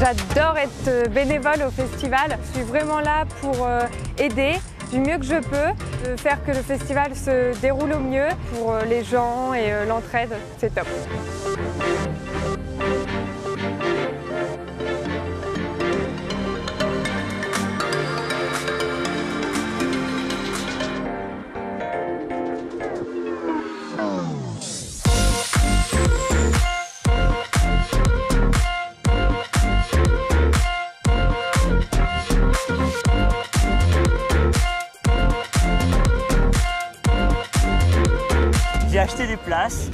J'adore être bénévole au festival. Je suis vraiment là pour euh, aider du mieux que je peux, faire que le festival se déroule au mieux pour euh, les gens et euh, l'entraide. C'est top. J'ai acheté des places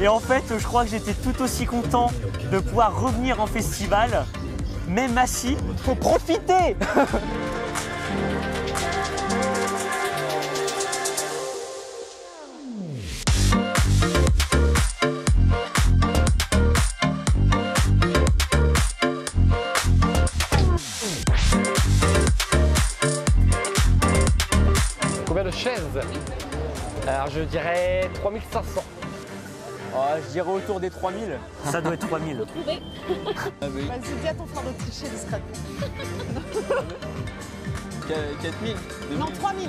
et en fait je crois que j'étais tout aussi content de pouvoir revenir en festival, même assis. Faut profiter Combien de chaises? Alors je dirais 3500. Oh, je dirais autour des 3000. Ça doit être 3000. Vas-y, dis à ton frère de tricher discrètement. 4000 Non, 3000